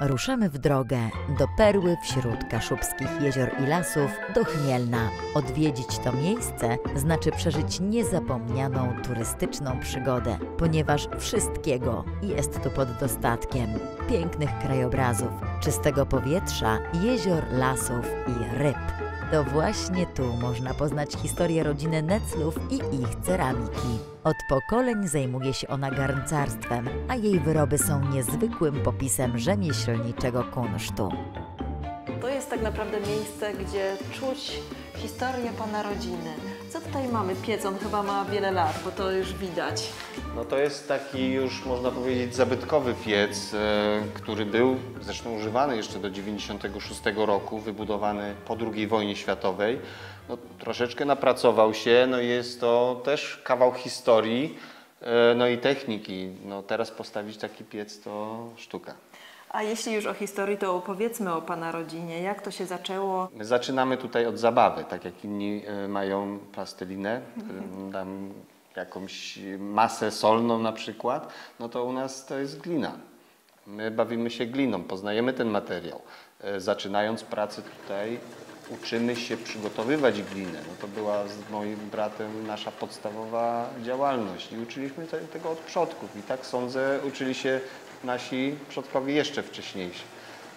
Ruszamy w drogę do perły wśród kaszubskich jezior i lasów do Chmielna. Odwiedzić to miejsce znaczy przeżyć niezapomnianą turystyczną przygodę, ponieważ wszystkiego jest tu pod dostatkiem. Pięknych krajobrazów, czystego powietrza, jezior, lasów i ryb. To właśnie tu można poznać historię rodziny Neclów i ich ceramiki. Od pokoleń zajmuje się ona garncarstwem, a jej wyroby są niezwykłym popisem rzemieślniczego kunsztu. To jest tak naprawdę miejsce, gdzie czuć historię Pana rodziny. Co tutaj mamy? Piec, on chyba ma wiele lat, bo to już widać. No to jest taki już można powiedzieć zabytkowy piec, e, który był zresztą używany jeszcze do 96 roku, wybudowany po II wojnie światowej. No, troszeczkę napracował się, no i jest to też kawał historii, e, no i techniki. No teraz postawić taki piec to sztuka. A jeśli już o historii, to opowiedzmy o Pana rodzinie. Jak to się zaczęło? My zaczynamy tutaj od zabawy, tak jak inni e, mają plastelinę, e, tam jakąś masę solną na przykład, no to u nas to jest glina. My bawimy się gliną, poznajemy ten materiał. E, Zaczynając pracę tutaj uczymy się przygotowywać glinę. No to była z moim bratem nasza podstawowa działalność i uczyliśmy te- tego od przodków. I tak sądzę uczyli się nasi przodkowie jeszcze wcześniejsi.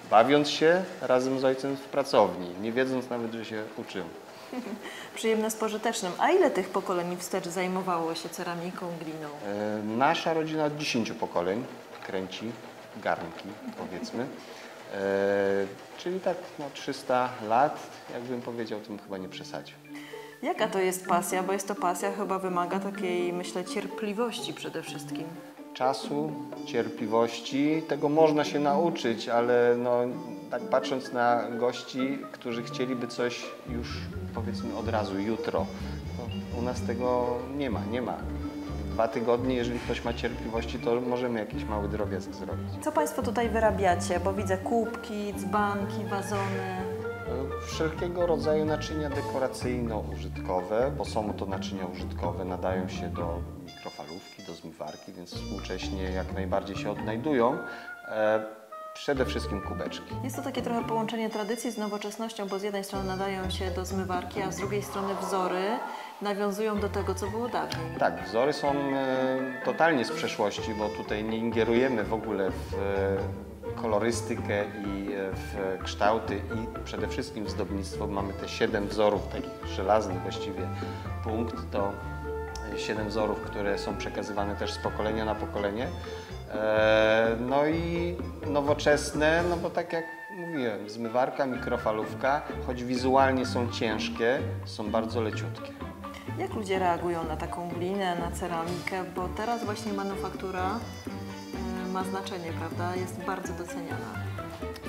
Bawiąc się razem z ojcem w pracowni, nie wiedząc nawet, że się uczył. Przyjemne z pożytecznym. A ile tych pokoleń wstecz zajmowało się ceramiką, gliną? E, Nasza rodzina od 10 pokoleń kręci garnki, powiedzmy. E, czyli tak no, 300 lat, jakbym powiedział, to bym chyba nie przesadził. Jaka to jest pasja? Bo jest to pasja, chyba wymaga takiej, myślę, cierpliwości przede wszystkim. Czasu, cierpliwości, tego można się nauczyć, ale no, tak patrząc na gości, którzy chcieliby coś już powiedzmy od razu, jutro, u nas tego nie ma, nie ma. Dwa tygodnie, jeżeli ktoś ma cierpliwości, to możemy jakiś mały drobiazg zrobić. Co Państwo tutaj wyrabiacie? Bo widzę kubki, dzbanki, wazony. Wszelkiego rodzaju naczynia dekoracyjno-użytkowe, bo są to naczynia użytkowe, nadają się do mikrofalówki, do zmywarki, więc współcześnie jak najbardziej się odnajdują. E, przede wszystkim kubeczki. Jest to takie trochę połączenie tradycji z nowoczesnością, bo z jednej strony nadają się do zmywarki, a z drugiej strony wzory nawiązują do tego, co było dawniej. Tak, wzory są e, totalnie z przeszłości, bo tutaj nie ingerujemy w ogóle w e, kolorystykę i w kształty i przede wszystkim w zdobnictwo. Mamy te siedem wzorów, takich żelaznych właściwie punkt, to siedem wzorów, które są przekazywane też z pokolenia na pokolenie. E, No i nowoczesne, no bo tak jak mówiłem, zmywarka, mikrofalówka, choć wizualnie są ciężkie, są bardzo leciutkie. Jak ludzie reagują na taką glinę, na ceramikę, bo teraz właśnie manufaktura y, ma znaczenie, prawda? Jest bardzo doceniana.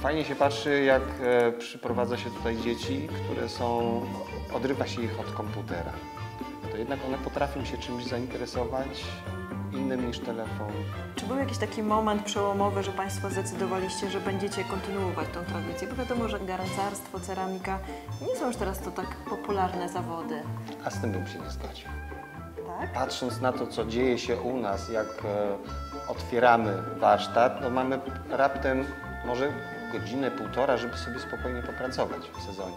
Fajnie się patrzy, jak e, przyprowadza się tutaj dzieci, które są, odrywa się ich od komputera. Jednak one potrafią się czymś zainteresować innym niż telefon. Czy był jakiś taki moment przełomowy, że Państwo zdecydowaliście, że będziecie kontynuować tą tradycję? Bo wiadomo, że garncarstwo, ceramika nie są już teraz to tak popularne zawody, A z tym bym się nie zgodził. tak? Patrząc na to, co dzieje się u nas, jak e, otwieramy warsztat, to mamy raptem może godzinę, półtora, żeby sobie spokojnie popracować w sezonie.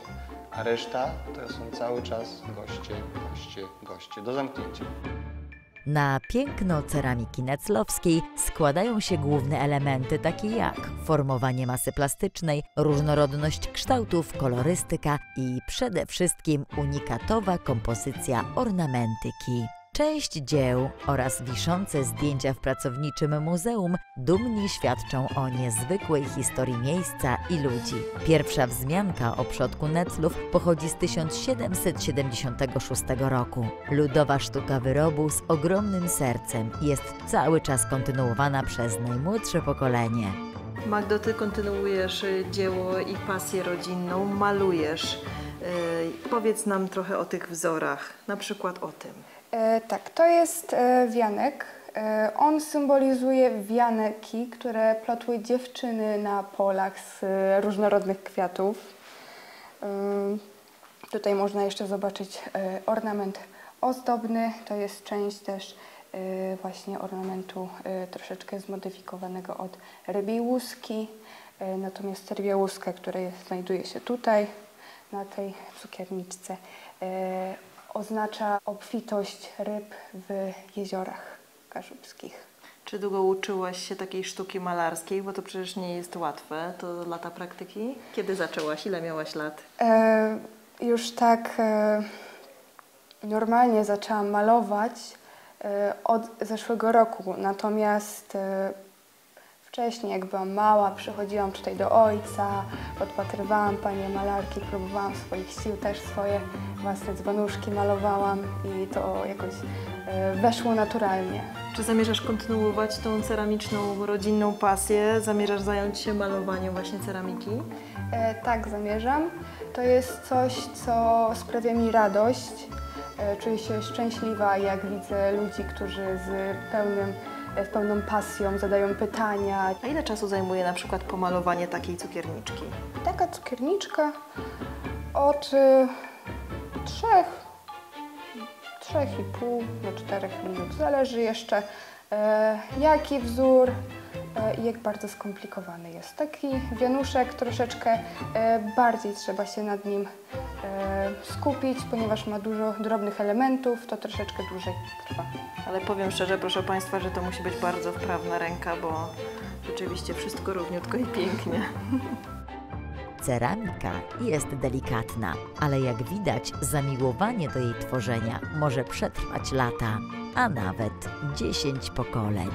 A reszta to są cały czas goście, goście, goście, do zamknięcia. Na piękno ceramiki neclowskiej składają się główne elementy takie jak formowanie masy plastycznej, różnorodność kształtów, kolorystyka i przede wszystkim unikatowa kompozycja ornamentyki. Część dzieł oraz wiszące zdjęcia w pracowniczym muzeum dumnie świadczą o niezwykłej historii miejsca i ludzi. Pierwsza wzmianka o przodku Neclów pochodzi z 1776 roku. Ludowa sztuka wyrobu z ogromnym sercem jest cały czas kontynuowana przez najmłodsze pokolenie. Magdo, Ty kontynuujesz y, dzieło i pasję rodzinną, malujesz. Y, Powiedz nam trochę o tych wzorach, na przykład o tym. E, tak, to jest e, wianek. E, on symbolizuje wianeki, które plotły dziewczyny na polach z różnorodnych kwiatów. Tutaj można jeszcze zobaczyć ornament ozdobny. To jest część też właśnie ornamentu troszeczkę zmodyfikowanego od rybiej łuski. Natomiast cerwiełuska, która jest, znajduje się tutaj, na tej cukierniczce, oznacza obfitość ryb w jeziorach kaszubskich. Czy długo uczyłaś się takiej sztuki malarskiej? Bo to przecież nie jest łatwe. To lata praktyki. Kiedy zaczęłaś? Ile miałaś lat? E, już tak e, normalnie zaczęłam malować e, od zeszłego roku, natomiast e, wcześniej, jak byłam mała, przychodziłam tutaj do ojca, podpatrywałam panie malarki, próbowałam swoich sił, też swoje własne dzbanuszki malowałam i to jakoś e, weszło naturalnie. Czy zamierzasz kontynuować tą ceramiczną, rodzinną pasję? Zamierzasz zająć się malowaniem właśnie ceramiki? E, tak, zamierzam. To jest coś, co sprawia mi radość. E, czuję się szczęśliwa, jak widzę ludzi, którzy z, pełnym, z pełną pasją zadają pytania. A ile czasu zajmuje na przykład pomalowanie takiej cukierniczki? Taka cukierniczka od e, trzech, trzech i pół do czterech minut. Zależy jeszcze e, jaki wzór e, i jak bardzo skomplikowany jest. Taki wianuszek troszeczkę e, bardziej trzeba się nad nim e, skupić, ponieważ ma dużo drobnych elementów, to troszeczkę dłużej trwa. Ale powiem szczerze, proszę Państwa, że to musi być bardzo wprawna ręka, bo rzeczywiście wszystko równiutko i pięknie. Ceramika jest delikatna, ale jak widać, zamiłowanie do jej tworzenia może przetrwać lata, a nawet 10 pokoleń.